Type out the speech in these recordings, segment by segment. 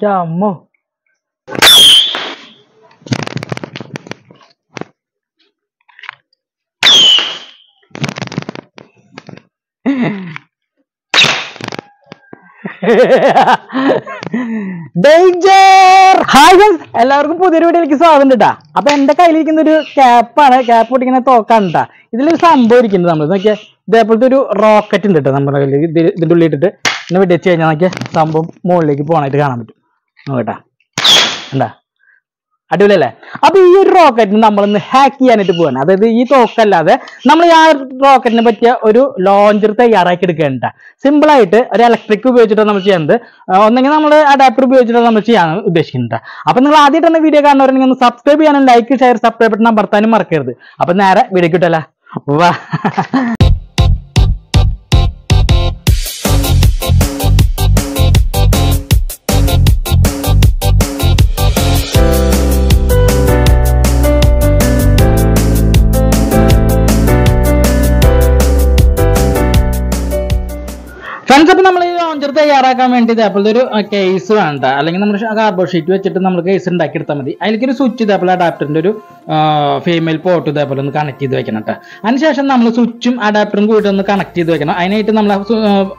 Yağmur. Yeah. Danger hi എല്ലാവർക്കും പുതിയൊരു വീഡിയോയിലേക്ക് സ്വാഗതം കേട്ടാ അപ്പൊ എന്റെ കയ്യിലിരിക്കുന്ന ഒരു ക്യാപ്പാണ് ക്യാപ്പ് പൊട്ടിക്കുന്ന തോക്കാണ് കേട്ടാ ഇതിലൊരു സംഭവം ഇരിക്കുന്നത് നമ്മൾ നോക്കിയാൽ ഇതേപോലത്തെ ഒരു റോക്കറ്റ് ഉണ്ട് കേട്ടോ നമ്മുടെ കയ്യിൽ ഇത് ഇതിന്റെ ഉള്ളിൽ ഇട്ടിട്ട് ഇന്ന് വെടിച്ച് കഴിഞ്ഞാൽ നോക്കിയാൽ സംഭവം മുകളിലേക്ക് പോകാനായിട്ട് കാണാൻ പറ്റും. നോക്കട്ടാ എന്താ അടിപൊളിയല്ലേ? അപ്പൊ ഈ ഒരു റോക്കറ്റിന് നമ്മളിന്ന് ഹാക്ക് ചെയ്യാനായിട്ട് പോവാണ്. അതായത് ഈ തോക്കല്ലാതെ നമ്മൾ ആ റോക്കറ്റിനെ പറ്റിയ ഒരു ലോഞ്ചർ തയ്യാറാക്കി എടുക്കേണ്ട. സിമ്പിൾ ആയിട്ട് ഒരു ഇലക്ട്രിക് ഉപയോഗിച്ചിട്ടാണ് നമ്മൾ ചെയ്യുന്നത് ഒന്നെങ്കിൽ നമ്മൾ അഡാപ്റ്റർ ഉപയോഗിച്ചിട്ടാണ് നമ്മൾ ചെയ്യാൻ ഉദ്ദേശിക്കുന്നത് അപ്പൊ നിങ്ങൾ ആദ്യമായിട്ടാണ് വീഡിയോ കാണുന്നവരെങ്കിൽ ഒന്ന് സബ്സ്ക്രൈബ് ചെയ്യാനും ലൈക്ക് ഷെയർ സബ്സ്ക്രൈബ് ബട്ടൺ അമർത്താനും മറക്കരുത്. അപ്പൊ നേരെ വീഡിയോ കിട്ടല്ല വാ. അപ്പൊ നമ്മൾ ഈ ലോഞ്ചർ തയ്യാറാക്കാൻ വേണ്ടി ഇതേപോലെ ഒരു കേസ് വേണ്ട. അല്ലെങ്കിൽ നമ്മൾ കാർബോ ഷീറ്റ് വെച്ചിട്ട് നമ്മൾ കേസ് ഉണ്ടാക്കി എടുത്താൽ മതി. അതിലേക്ക് ഒരു സ്വിച്ച് ഇതേപോലെ അഡാപ്റ്ററിന്റെ ഒരു ഫീമെയിൽ പോർട്ട് ഇതേപോലെ ഒന്ന് കണക്ട് ചെയ്ത് വെക്കണം കേട്ടോ അതിനുശേഷം നമ്മൾ സ്വിച്ചും അഡാപ്റ്ററും കൂടി ഒന്ന് കണക്ട് ചെയ്ത് വെക്കണം. അതിനായിട്ട് നമ്മൾ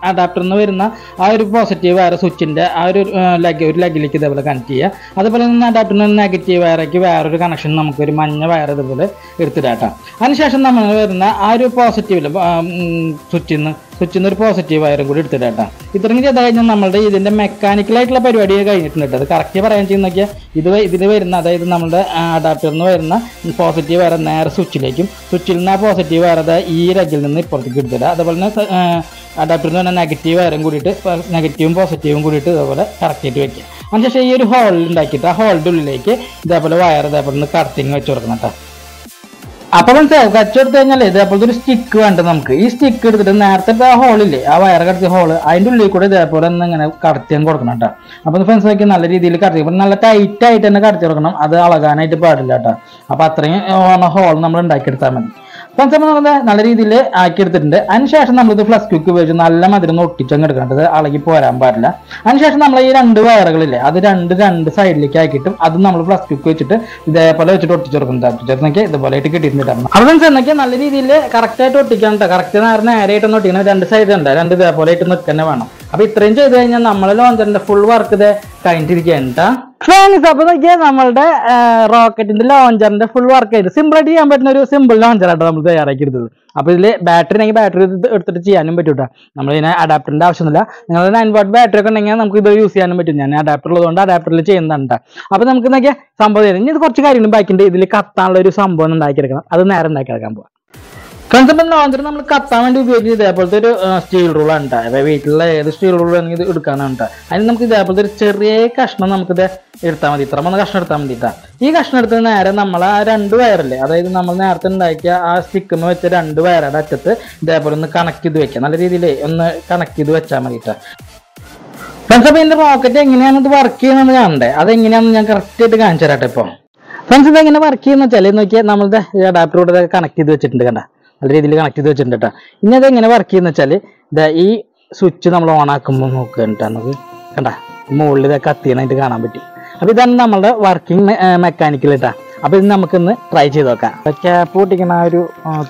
അഡാപ്റ്ററിൽ നിന്ന് വരുന്ന ആ ഒരു പോസിറ്റീവ് വയർ സ്വിച്ചിന്റെ ആ ഒരു ലഗ് ഒരു ലഗിലേക്ക് ഇതേപോലെ കണക്ട് ചെയ്യുക അതുപോലെ തന്നെ അഡാപ്റ്ററിന് നെഗറ്റീവ് വയറേക്ക് വേറൊരു കണക്ഷൻ നമുക്ക് ഒരു മഞ്ഞ വയർ ഇതുപോലെ എടുത്തിടാം അതിനുശേഷം നമ്മൾ വരുന്ന ആ ഒരു പോസിറ്റീവിൽ സ്വിച്ചിൽ നിന്ന് സ്വിച്ചിൽ നിന്ന് ഒരു പോസിറ്റീവ് വയറും കൂടി എടുത്തിട്ടാ ഇത്രയും ചെയ്ത് കഴിഞ്ഞാൽ നമ്മുടെ ഇതിന്റെ മെക്കാനിക്കൽ ആയിട്ടുള്ള പരിപാടി കഴിഞ്ഞിട്ടുണ്ട് കേട്ടോ. അത് കറക്റ്റ് പറയാൻ ചെയ്യുന്നൊക്കെ ഇത് ഇതിൽ വരുന്ന അതായത് നമ്മുടെ അഡാപ്റ്ററിൽ നിന്ന് വരുന്ന പോസിറ്റീവ് വയർ നേരെ സ്വിച്ചിലേക്കും. സ്വിച്ചിൽ നിന്ന് ആ പോസിറ്റീവ് വയർ അതായത് ഈ രഗിൽ നിന്ന് ഇപ്പുറത്തേക്ക് എടുത്തിടുക അതുപോലെ തന്നെ അഡാപ്റ്ററിൽ നിന്ന് നെഗറ്റീവ് വയറും കൂടിയിട്ട് നെഗറ്റീവും പോസിറ്റീവും കൂടിയിട്ട് ഇതേപോലെ കറക്റ്റ് ആയിട്ട് വെക്കുക. അതിനുശേഷം ഈ ഒരു ഹോളിൽ ഉണ്ടാക്കിയിട്ട് ആ ഹോളിന്റെ ഉള്ളിലേക്ക് ഇതേപോലെ വയർ ഇതേപോലെ ഒന്ന് കറക്റ്റിങ് വെച്ച് കൊടുക്കണം കേട്ടോ. അപ്പൊ മനസ്സിലാവും കച്ചെടുത്ത് കഴിഞ്ഞാൽ ഇതേപോലത്തെ ഒരു സ്റ്റിക്ക് വേണ്ട നമുക്ക്. ഈ സ്റ്റിക്ക് എടുത്തിട്ട് നേരത്തെ ആ ഹോളില്ലേ ആ വയർ കടത്തിയ ഹോൾ അതിന്റെ ഉള്ളിൽ കൂടെ ഇതേപോലെ ഒന്ന് ഇങ്ങനെ കടത്തിയാൻ കൊടുക്കണം കേട്ടോ. അപ്പൊ ഫ്രണ്ട്സ് നോക്കി നല്ല രീതിയിൽ കടത്തി. അപ്പൊ നല്ല ടൈറ്റ് ആയിട്ട് തന്നെ കടത്തി കൊടുക്കണം. അത് അളകാനായിട്ട് പാടില്ല കേട്ടോ. അപ്പൊ അത്രയും ഹോൾ നമ്മൾ ഉണ്ടാക്കിയെടുത്താൽ മതി. അപ്പൊ നമ്മൾ നല്ല രീതിയിൽ ആക്കി എടുത്തിട്ടുണ്ട് അതിനുശേഷം നമ്മളിത് ഫ്ലസ് ക്യൂക്ക് ഉപയോഗിച്ച് നല്ല മധുരം ഒട്ടിച്ചങ്ങ് എടുക്കണം ഇത് അളകി പോരാൻ പാടില്ല. അതിനുശേഷം നമ്മൾ ഈ രണ്ട് വയറുകളില്ലേ അത് രണ്ട് രണ്ട് സൈഡിലേക്ക് ആക്കിയിട്ടും അത് നമ്മൾ ഫ്ലസ് ക്യൂക്ക് വെച്ചിട്ട് ഇതേപോലെ വെച്ചിട്ട് ഒട്ടിച്ചു കൊടുക്കുന്നത് ചേർന്നൊക്കെ ഇതുപോലെ ആയിട്ട് കിട്ടിയിട്ടുണ്ടായിരുന്നു അപ്പോൾ ഫ്രണ്ട്സ് എന്നൊക്കെ നല്ല രീതിയിൽ കറക്റ്റ് ആയിട്ട് ഒട്ടിക്കാൻ കേട്ടോ. കറക്റ്റ് നേരെ നേരെയായിട്ട് ഒന്ന് ഒട്ടിക്കണം. രണ്ട് സൈഡ് ഉണ്ട്. രണ്ട് ഇതേപോലെ ആയിട്ട് നിൽക്കന്നെ വേണം. അപ്പൊ ഇത്രയും ചെയ്ത് കഴിഞ്ഞാൽ നമ്മളെ ലോഞ്ചറിന്റെ ഫുൾ വർക്ക് ഇത് കഴിഞ്ഞിരിക്കുകയാണ് ട്ടാ. ഫ്രണ്ട്സ് അപ്പൊ നോക്കിയാൽ നമ്മളുടെ റോക്കറ്റിന്റെ ലോഞ്ചറിന്റെ ഫുൾ വർക്ക് ചെയ്ത് സിമ്പിൾ ആയിട്ട് ചെയ്യാൻ പറ്റുന്ന ഒരു സിമ്പിൾ ആട്ടോ നമ്മൾ തയ്യാറാക്കി എടുത്തത് അപ്പൊ ഇതിൽ ബാറ്ററി ഉണ്ടെങ്കിൽ ബാറ്ററി എടുത്തിട്ട് ചെയ്യാനും പറ്റും നമ്മൾ ഇതിനെ അഡാപ്റ്ററിന്റെ ആവശ്യമൊന്നുമില്ല. നിങ്ങൾ നയൻ വാട്ട് ബാറ്ററി ഒക്കെ ഉണ്ടെങ്കിൽ നമുക്ക് ഇത് യൂസ് ചെയ്യാനും പറ്റും. ഞാൻ അഡാപ്റ്റർ ഉള്ളതുകൊണ്ട് അഡാപ്റ്ററിൽ ചെയ്യുന്നുണ്ട് അപ്പൊ നമുക്ക് നോക്കിയാൽ സംഭവം. ഇനി കുറച്ച് കാര്യങ്ങളും ബാക്കിണ്ട് ഇതിൽ കത്താനുള്ള ഒരു സംഭവം ഉണ്ടാക്കിയെടുക്കണം. അത് നേരെ ഉണ്ടാക്കിയെടുക്കാൻ പോവാം. കൺസെപ്റ്റ് ലോഞ്ചർ നമ്മൾ കത്താൻ വേണ്ടി ഉപയോഗിക്കുന്നത് ഇതേപോലത്തെ ഒരു സ്റ്റീൽ റൂളാണ് ഉണ്ടാ അതായത് വീട്ടിലെ ഏത് സ്റ്റീൽ റൂൾ വേണമെങ്കിൽ എടുക്കാനാണ് അതിന് നമുക്ക് ഇതേപോലത്തെ ഒരു ചെറിയ കഷ്ണം നമുക്കിത് എടുത്താൽ മതി. ഇത്ര മൂന്ന് കഷ്ണം എടുത്താൽ മതി. ഈ കഷ്ണം എടുത്ത് നേരെ നമ്മൾ ആ രണ്ട് വയറല്ലേ അതായത് നമ്മൾ നേരത്തെ ഉണ്ടാക്കിയ ആ സ്റ്റിക്കുമ്പോൾ വെച്ച രണ്ട് വയറുടെ അറ്റത്ത് ഇതേപോലെ ഒന്ന് കണക്ട് ചെയ്ത് വെക്കാം നല്ല രീതിയിൽ ഒന്ന് കണക്ട് ചെയ്ത് വെച്ചാൽ മതി. ഫ്രണ്ട്സ് അപ്പോൾ ഇതിന്റെ റോക്കറ്റ് എങ്ങനെയാണ് ഇത് വർക്ക് ചെയ്യുന്നത് കാണണ്ടേ? അതെങ്ങനെയാണെന്ന് ഞാൻ കറക്റ്റ് ആയിട്ട് കാണിച്ചു തരാട്ടെ ഇപ്പൊ. ഫ്രണ്ട്സ് ഇത് എങ്ങനെ വർക്ക് ചെയ്യുന്ന വെച്ചാൽ നോക്കിയാൽ നമ്മളുടെ അഡാപ്റ്ററോട് കണക്ട് ചെയ്ത് വെച്ചിട്ടുണ്ട് കണ്ട. നല്ല രീതിയിൽ കണക്ട് ചെയ്ത് വെച്ചിട്ടുണ്ട് കേട്ടോ ഇനി അത് എങ്ങനെ വർക്ക് ചെയ്യുന്ന വെച്ചാൽ ഇതാ ഈ സ്വിച്ച് നമ്മൾ ഓൺ ആക്കുമ്പോൾ നോക്കുക കേട്ടോ നമുക്ക് കണ്ട മുകളിൽ ഇതൊക്കെ കത്തിയണായിട്ട് കാണാൻ പറ്റും. അപ്പൊ ഇതാണ് നമ്മളുടെ വർക്കിംഗ് മെക്കാനിക്കൽ കേട്ടാ അപ്പൊ ഇത് നമുക്കൊന്ന് ട്രൈ ചെയ്ത് നോക്കാം. ക്യാപ്പ് പൊട്ടിക്കുന്ന ആ ഒരു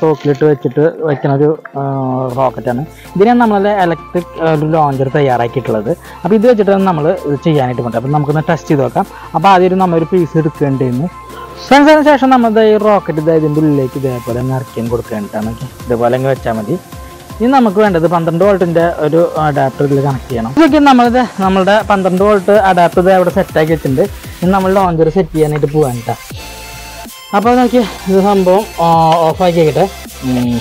തോക്കിലിട്ട് വെച്ചിട്ട് വെക്കുന്ന ഒരു റോക്കറ്റാണ് ഇതിനാണ് നമ്മളെ ഇലക്ട്രിക് ഒരു ലോഞ്ചർ തയ്യാറാക്കിയിട്ടുള്ളത്. അപ്പൊ ഇത് വെച്ചിട്ട് നമ്മൾ ചെയ്യാനായിട്ട് പറ്റും അപ്പൊ നമുക്കൊന്ന് ടെസ്റ്റ് ചെയ്ത് നോക്കാം. അപ്പോൾ ആദ്യം നമ്മളൊരു പീസ് എടുക്കേണ്ടിയിരുന്നു ഫ്രണ്ട്സ് ശേഷം നമ്മൾ ഈ റോക്കറ്റ് ഇത് ഇതിന്റെ ഉള്ളിലേക്ക് ഇതേപോലെ നിറയ്ക്കാൻ കൊടുക്കേണ്ടതാണ് ഇതേപോലെ അങ്ങ് വെച്ചാൽ മതി. ഇനി നമുക്ക് വേണ്ടത് പന്ത്രണ്ട് വോൾട്ടിന്റെ ഒരു അഡാപ്റ്റർ ഇതിൽ കണക്ട് ചെയ്യണം. ഇതൊക്കെ നമ്മളിത് നമ്മളുടെ പന്ത്രണ്ട് വോൾട്ട് അഡാപ്റ്റർ ഇത് അവിടെ സെറ്റ് ആക്കി വെച്ചിട്ടുണ്ട്. ഇനി നമ്മൾ ലോഞ്ചർ സെറ്റ് ചെയ്യാനായിട്ട് പോകാൻ കേട്ടോ. അപ്പോൾ നോക്കി ഇത് സംഭവം ഓഫാക്കി ആക്കി വെക്കട്ടെ. ഉം.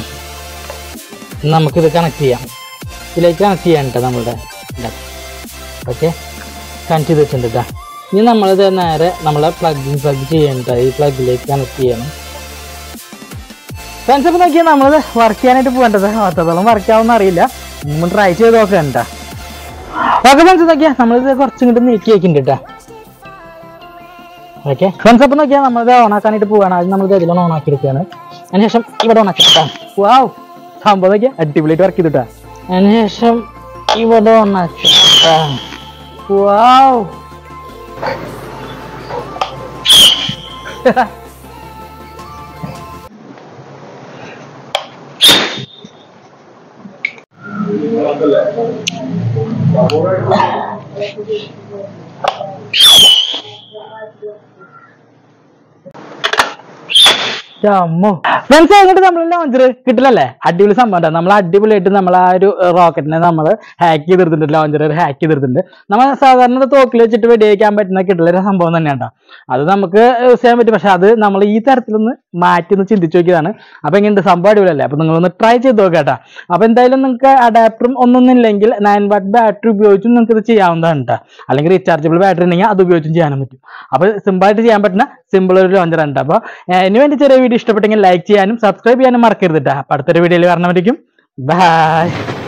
ഇനി നമുക്കിത് കണക്ട് ചെയ്യാം. ഇതിലേക്ക് കണക്ട് ചെയ്യാൻ കേട്ടോ നമ്മളുടെ ഓക്കെ കണക്ട് ചെയ്ത് വെച്ചിട്ടുണ്ട് കേട്ടോ. ഇനി നമ്മൾ നമ്മളിത് നേരെ നമ്മളെ പ്ലഗിൻ പ്ലഗ് ചെയ്യേണ്ടത് ഈ പ്ലഗിലേക്ക് കണക്ട് ചെയ്യണം. ഫ്രണ്ട്സ് അപ്പം നോക്കിയാൽ നമ്മൾ വർക്ക് ചെയ്യാനായിട്ട് പോകേണ്ടത് അത്രത്തോളം വർക്ക് ആവുമെന്ന് അറിയില്ല. നമ്മൾ ട്രൈ ചെയ്ത് നോക്കണ്ട ഓക്കെ ഫ്രണ്ട്സ് നോക്കിയാൽ നമ്മളിത് കുറച്ചും കൂടി നീക്കി വെക്കുന്നുണ്ട് കേട്ടോ ഓക്കെ ഫ്രണ്ട്സ് അപ്പം നോക്കിയാൽ നമ്മളിത് ഓണാക്കാനായിട്ട് പോവാണ്. ആദ്യം നമ്മളിത് ഇതിലാണ് ഓണാക്കി എടുക്കുകയാണ് അതിനുശേഷം ഇവിടെ ഓണാക്കി കേട്ടോ വാവ് സംഭവം നോക്കിയാൽ അടിപൊളിയായിട്ട് വർക്ക് ചെയ്തിട്ടാ. അതിനുശേഷം ഇവിടെ ഓണാക്കി വാവ് 哈哈。ഫ്രണ്ട്സ് എന്നിട്ട് നമ്മൾ ലോഞ്ചർ കിട്ടില്ലല്ലേ അടിപൊളി സംഭവം നമ്മൾ അടിപൊളിയായിട്ട് നമ്മൾ ആ ഒരു റോക്കറ്റിനെ നമ്മൾ ഹാക്ക് ചെയ്തിട്ടുണ്ട് ലോഞ്ചർ ഹാക്ക് ചെയ്തിട്ടുണ്ട് നമ്മൾ സാധാരണ തോക്കിൽ വെച്ചിട്ട് വെടിവെക്കാൻ പറ്റുന്ന കിട്ടില്ല ഒരു സംഭവം തന്നെയാണ് അത് നമുക്ക് യൂസ് ചെയ്യാൻ പറ്റും. പക്ഷെ അത് നമ്മൾ ഈ തരത്തിലൊന്ന് മാറ്റി ഒന്ന് ചിന്തിച്ചു നോക്കിയതാണ്. അപ്പൊ എങ്ങനെയുണ്ട്? സംഭവം അടിപൊളിയല്ലേ? അപ്പൊ നിങ്ങളൊന്ന് ട്രൈ ചെയ്ത് നോക്കാട്ടാ അപ്പൊ എന്തായാലും നിങ്ങൾക്ക് അഡാപ്റ്ററും ഒന്നും ഇല്ലെങ്കിൽ നയൻ വാട്ട് ബാറ്ററി ഉപയോഗിച്ചും നിങ്ങൾക്ക് ഇത് ചെയ്യാവുന്നതാണ് കേട്ടോ അല്ലെങ്കിൽ റീചാർജബിൾ ബാറ്ററി ഉണ്ടെങ്കിൽ അത് ഉപയോഗിച്ചും ചെയ്യാനും പറ്റും. അപ്പൊ സിമ്പിൾ ആയിട്ട് ചെയ്യാൻ പറ്റുന്ന സിമ്പിൾ ഒരു ലോഞ്ചർ ഉണ്ട് അപ്പൊ ഇനി വേണ്ടി ചെറിയ വീഡിയോ ഇഷ്ടപ്പെട്ടെങ്കിൽ ലൈക്ക് ചെയ്യാനും സബ്സ്ക്രൈബ് ചെയ്യാനും മറക്കരുത് കേട്ടോ അടുത്തൊരു വീഡിയോയിൽ വരണമായിരിക്കും ബൈ